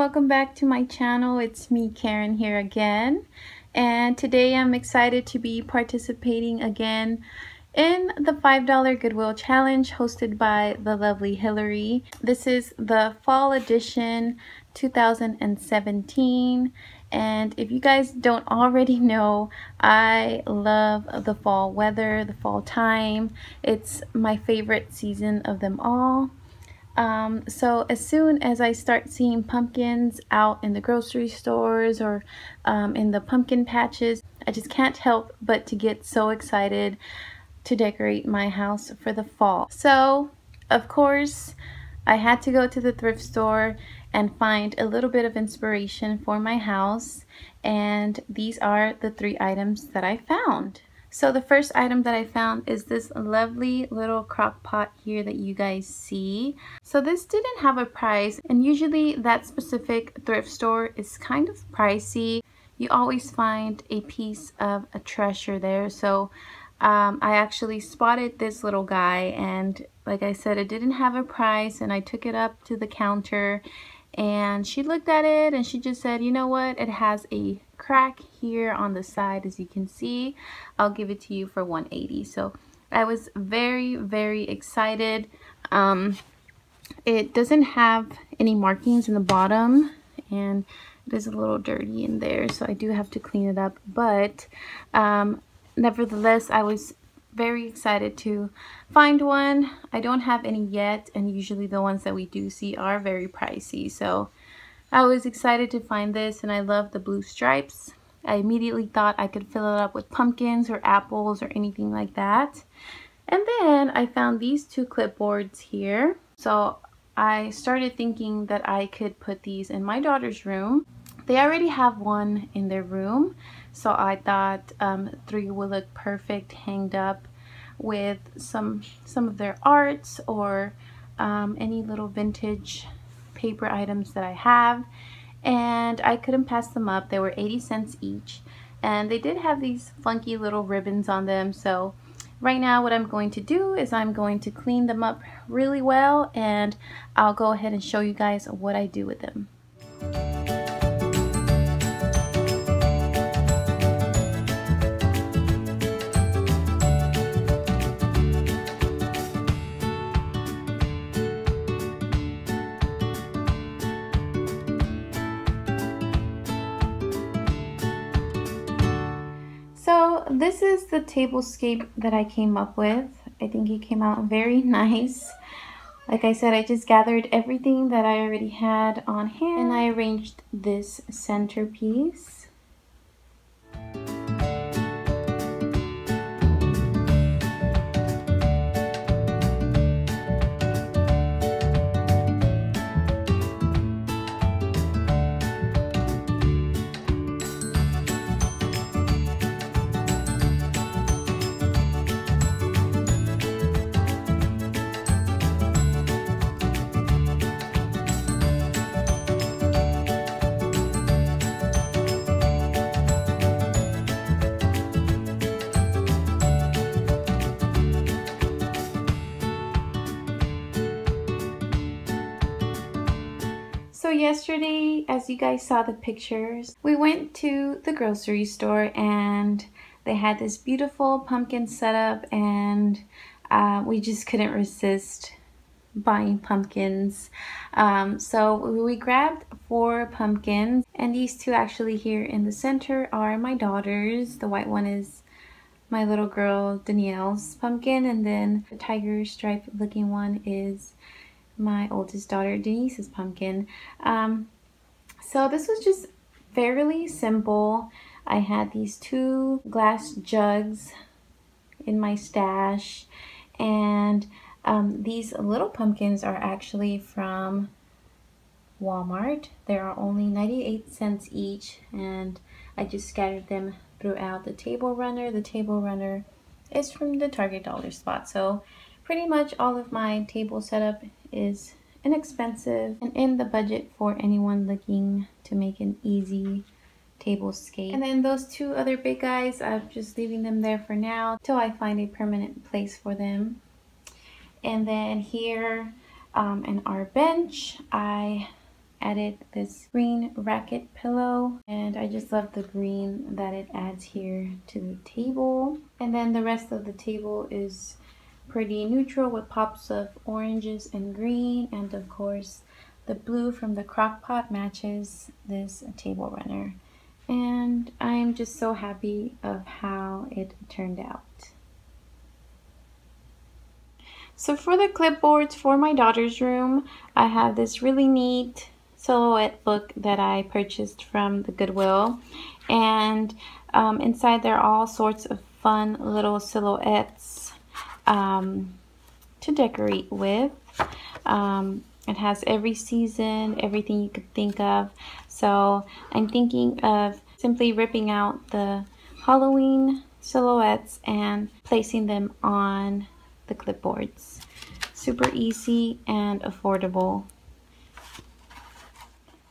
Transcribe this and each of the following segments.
welcome back to my channel. It's me, Qeren, here again. And today I'm excited to be participating again in the $5 Goodwill Challenge hosted by the lovely Hillary. This is the fall edition 2017 and if you guys don't already know I love the fall weather the fall time it's my favorite season of them all um, so as soon as I start seeing pumpkins out in the grocery stores or um, in the pumpkin patches I just can't help but to get so excited to decorate my house for the fall so of course I had to go to the thrift store and find a little bit of inspiration for my house and these are the three items that I found. So the first item that I found is this lovely little crock pot here that you guys see. So this didn't have a price and usually that specific thrift store is kind of pricey. You always find a piece of a treasure there. So um, I actually spotted this little guy and like I said it didn't have a price and I took it up to the counter and she looked at it and she just said you know what? It has a crack here on the side as you can see. I'll give it to you for 180 so I was very very excited. Um, it doesn't have any markings in the bottom and it is a little dirty in there so I do have to clean it up but um, nevertheless I was very excited to find one. I don't have any yet and usually the ones that we do see are very pricey. So I was excited to find this and I love the blue stripes. I immediately thought I could fill it up with pumpkins or apples or anything like that. And then I found these two clipboards here. So I started thinking that I could put these in my daughter's room. They already have one in their room so I thought um, three would look perfect hanged up with some some of their arts or um, any little vintage paper items that I have and I couldn't pass them up they were 80 cents each and they did have these funky little ribbons on them so right now what I'm going to do is I'm going to clean them up really well and I'll go ahead and show you guys what I do with them. This is the tablescape that I came up with. I think it came out very nice. Like I said, I just gathered everything that I already had on hand and I arranged this centerpiece. Yesterday, as you guys saw the pictures, we went to the grocery store and they had this beautiful pumpkin setup and uh, we just couldn't resist buying pumpkins. Um, so we grabbed four pumpkins and these two actually here in the center are my daughters. The white one is my little girl Danielle's pumpkin and then the tiger stripe looking one is my oldest daughter Denise's pumpkin. Um, so this was just fairly simple. I had these two glass jugs in my stash and um, these little pumpkins are actually from Walmart. They are only 98 cents each and I just scattered them throughout the table runner. The table runner is from the Target dollar spot. So pretty much all of my table setup is inexpensive and in the budget for anyone looking to make an easy table scape. And then those two other big guys, I'm just leaving them there for now till I find a permanent place for them. And then here um, in our bench, I added this green racket pillow and I just love the green that it adds here to the table. And then the rest of the table is pretty neutral with pops of oranges and green and of course the blue from the crock pot matches this table runner and I'm just so happy of how it turned out. So for the clipboards for my daughter's room, I have this really neat silhouette book that I purchased from the Goodwill. And um, inside there are all sorts of fun little silhouettes um, to decorate with. Um, it has every season, everything you could think of. So I'm thinking of simply ripping out the Halloween silhouettes and placing them on the clipboards. Super easy and affordable.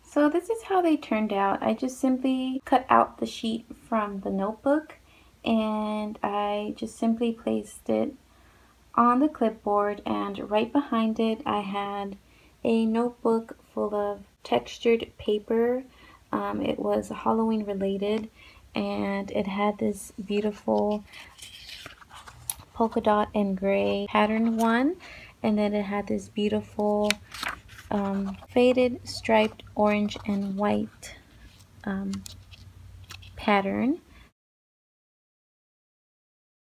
So this is how they turned out. I just simply cut out the sheet from the notebook and I just simply placed it on the clipboard and right behind it I had a notebook full of textured paper. Um, it was Halloween related and it had this beautiful polka dot and gray pattern one and then it had this beautiful um, faded striped orange and white um, pattern.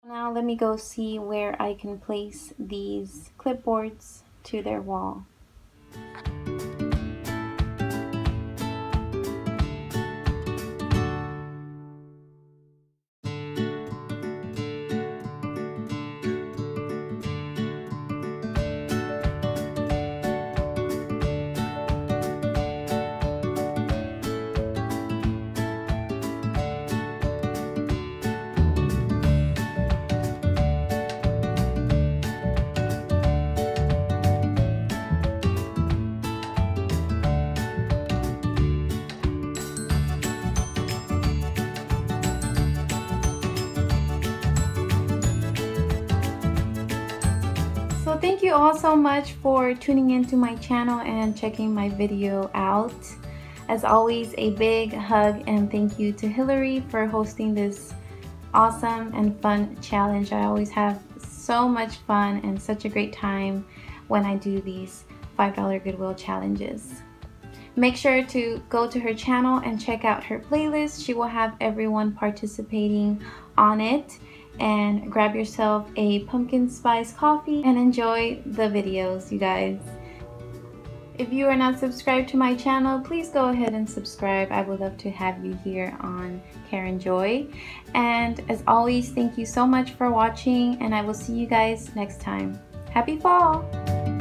Now let me go see where I can place these clipboards to their wall. Thank you all so much for tuning into my channel and checking my video out. As always, a big hug and thank you to Hillary for hosting this awesome and fun challenge. I always have so much fun and such a great time when I do these $5 Goodwill challenges. Make sure to go to her channel and check out her playlist. She will have everyone participating on it and grab yourself a pumpkin spice coffee and enjoy the videos, you guys. If you are not subscribed to my channel, please go ahead and subscribe. I would love to have you here on Qeren Joy. And as always, thank you so much for watching and I will see you guys next time. Happy fall!